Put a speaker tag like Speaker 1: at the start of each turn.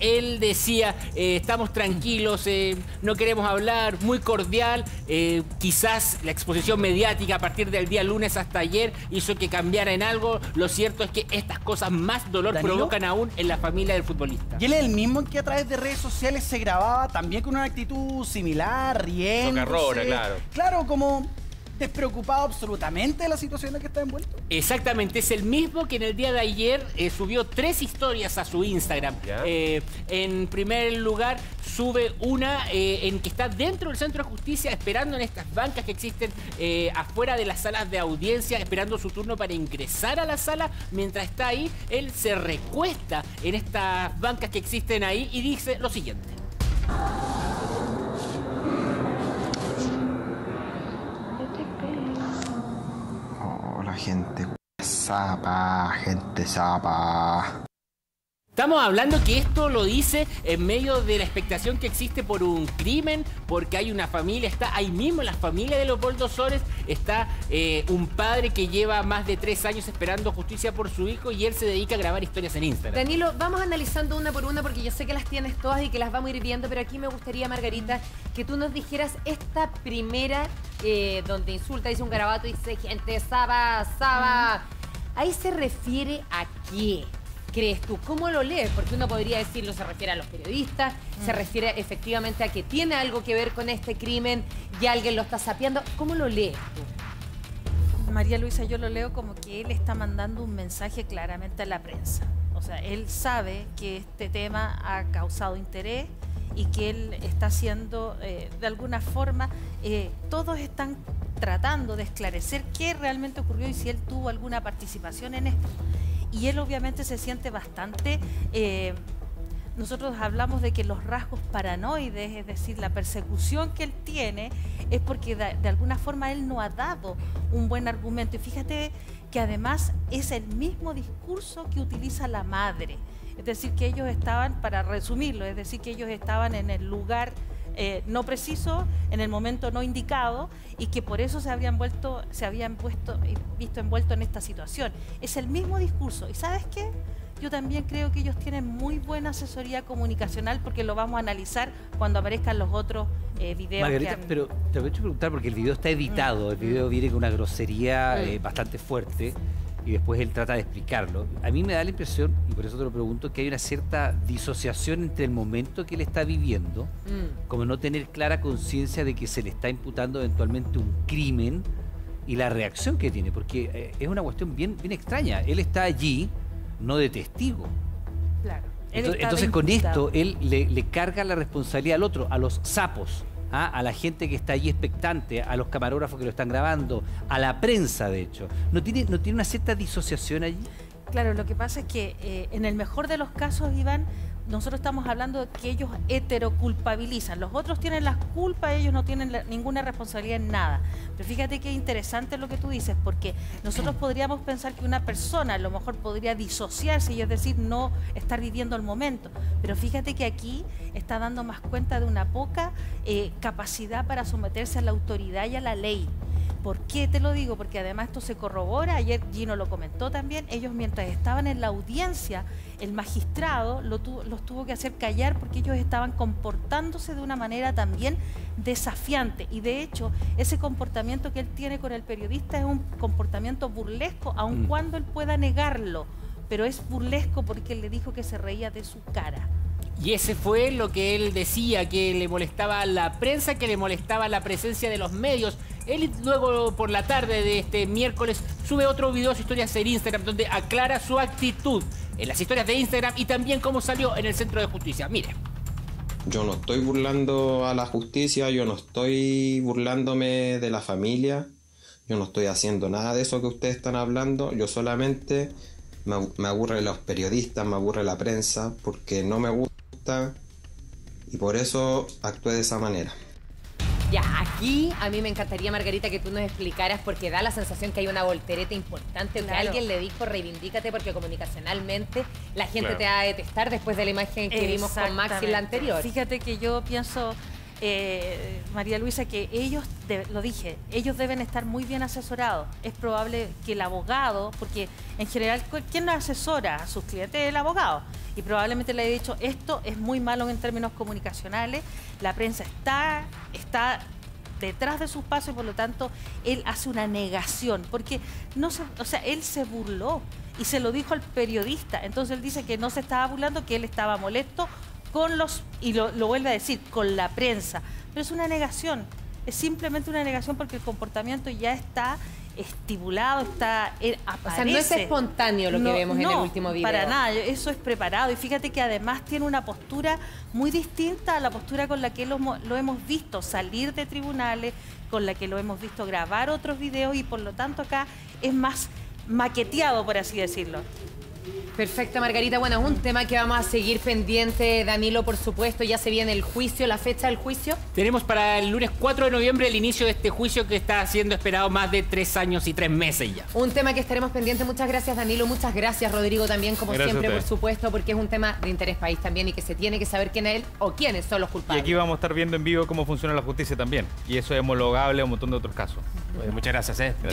Speaker 1: Él decía, eh, estamos tranquilos, eh, no queremos hablar, muy cordial. Eh, quizás la exposición mediática a partir del día lunes hasta ayer hizo que cambiara en algo. Lo cierto es que estas cosas más dolor provocan aún en la familia del futbolista.
Speaker 2: Y él es el mismo que a través de redes sociales se grababa también con una actitud similar, riendo.
Speaker 3: claro.
Speaker 2: Claro, como despreocupado absolutamente de la situación en la que está envuelto.
Speaker 1: Exactamente, es el mismo que en el día de ayer eh, subió tres historias a su Instagram. Eh, en primer lugar, sube una eh, en que está dentro del centro de justicia esperando en estas bancas que existen afuera de las salas de audiencia, esperando su turno para ingresar a la sala. Mientras está ahí, él se recuesta en estas bancas que existen ahí y dice lo siguiente.
Speaker 4: Gente zapa, gente zapa.
Speaker 1: Estamos hablando que esto lo dice en medio de la expectación que existe por un crimen, porque hay una familia, está ahí mismo en la familia de Leopoldo Sores, está eh, un padre que lleva más de tres años esperando justicia por su hijo y él se dedica a grabar historias en Instagram.
Speaker 5: Danilo, vamos analizando una por una porque yo sé que las tienes todas y que las vamos a ir viendo, pero aquí me gustaría, Margarita, que tú nos dijeras esta primera eh, donde insulta, dice un garabato, dice gente, saba, saba. Ahí se refiere a qué? crees tú? ¿Cómo lo lees? Porque uno podría decirlo, se refiere a los periodistas, se mm. refiere efectivamente a que tiene algo que ver con este crimen y alguien lo está sapeando. ¿Cómo lo lees tú?
Speaker 6: María Luisa, yo lo leo como que él está mandando un mensaje claramente a la prensa. O sea, él sabe que este tema ha causado interés y que él está haciendo, eh, de alguna forma, eh, todos están tratando de esclarecer qué realmente ocurrió y si él tuvo alguna participación en esto y él obviamente se siente bastante... Eh, nosotros hablamos de que los rasgos paranoides, es decir, la persecución que él tiene, es porque de, alguna forma él no ha dado un buen argumento. Y fíjate que además es el mismo discurso que utiliza la madre. Es decir, que ellos estaban, para resumirlo, es decir, que ellos estaban en el lugar eh, no preciso, en el momento no indicado, y que por eso se habían vuelto, se habían puesto, visto envuelto en esta situación. Es el mismo discurso. ¿Y sabes qué? Yo también creo que ellos tienen muy buena asesoría comunicacional porque lo vamos a analizar cuando aparezcan los otros eh, videos.
Speaker 3: Margarita, pero te voy a preguntar porque el video está editado, el video viene con una grosería mm. eh, bastante fuerte y después él trata de explicarlo. A mí me da la impresión, y por eso te lo pregunto, que hay una cierta disociación entre el momento que él está viviendo, mm. como no tener clara conciencia de que se le está imputando eventualmente un crimen, y la reacción que tiene, porque eh, es una cuestión bien, bien extraña. Él está allí, no de testigo.
Speaker 6: Claro.
Speaker 3: Entonces, con esto él le, le carga la responsabilidad al otro, a los sapos. ¿Ah? a la gente que está allí expectante, a los camarógrafos que lo están grabando, a la prensa, de hecho. ¿No tiene, no tiene una cierta disociación allí?
Speaker 6: Claro, lo que pasa es que eh, en el mejor de los casos, Iván, nosotros estamos hablando de que ellos heteroculpabilizan. Los otros tienen las culpas, ellos no tienen ninguna responsabilidad en nada. Pero fíjate qué interesante lo que tú dices, porque nosotros podríamos pensar que una persona a lo mejor podría disociarse y es decir, no estar viviendo el momento. Pero fíjate que aquí está dando más cuenta de una poca eh, capacidad para someterse a la autoridad y a la ley. ¿Por qué te lo digo? Porque además esto se corrobora, ayer Gino lo comentó también, ellos mientras estaban en la audiencia, el magistrado los tuvo que hacer callar porque ellos estaban comportándose de una manera también desafiante. Y de hecho, ese comportamiento que él tiene con el periodista es un comportamiento burlesco, aun mm. cuando él pueda negarlo, pero es burlesco porque él le dijo que se reía de su cara.
Speaker 1: Y ese fue lo que él decía, que le molestaba a la prensa, que le molestaba la presencia de los medios. Él luego por la tarde de este miércoles sube otro video de historias en Instagram donde aclara su actitud en las historias de Instagram y también cómo salió en el centro de justicia. Mire.
Speaker 4: Yo no estoy burlando a la justicia, yo no estoy burlándome de la familia, yo no estoy haciendo nada de eso que ustedes están hablando, yo solamente me, me aburre los periodistas, me aburre la prensa, porque no me gusta y por eso actué de esa manera.
Speaker 5: Ya, aquí a mí me encantaría, Margarita, que tú nos explicaras, porque da la sensación que hay una voltereta importante, que alguien le dijo, reivindícate, porque comunicacionalmente la gente te va a detestar después de la imagen que vimos con Maxi la anterior.
Speaker 6: Fíjate que yo pienso eh, María Luisa, que ellos, lo dije, ellos deben estar muy bien asesorados. Es probable que el abogado, porque en general, ¿quién nos asesora a sus clientes? El abogado. Y probablemente le haya dicho, esto es muy malo en términos comunicacionales, la prensa está, está detrás de sus pasos y por lo tanto él hace una negación, porque no se, o sea, él se burló y se lo dijo al periodista. Entonces él dice que no se estaba burlando, que él estaba molesto con los, y lo, lo vuelve a decir, con la prensa. Pero es una negación, es simplemente una negación porque el comportamiento ya está estipulado, está, él
Speaker 5: O sea, no es espontáneo lo que vemos en el último video.
Speaker 6: Para nada, eso es preparado. Y fíjate que además tiene una postura muy distinta a la postura con la que lo, lo hemos visto salir de tribunales, con la que lo hemos visto grabar otros videos y por lo tanto acá es más maqueteado, por así decirlo.
Speaker 5: Perfecta, Margarita. Bueno, es un tema que vamos a seguir pendiente, Danilo, por supuesto. Ya se viene el juicio, la fecha del juicio.
Speaker 1: Tenemos para el lunes 4 de noviembre el inicio de este juicio que está siendo esperado más de tres años y tres meses ya.
Speaker 5: Un tema que estaremos pendientes. Muchas gracias, Danilo. Muchas gracias, Rodrigo, también, como
Speaker 7: Gracias
Speaker 5: siempre, por supuesto, porque es un tema de interés país también y que se tiene que saber quién es él o quiénes son los
Speaker 7: Y
Speaker 5: culpables.
Speaker 7: aquí vamos a estar viendo en vivo cómo funciona la justicia también. Y eso es homologable a un montón de otros casos.
Speaker 1: Muchas gracias. ¿eh?
Speaker 7: Gracias.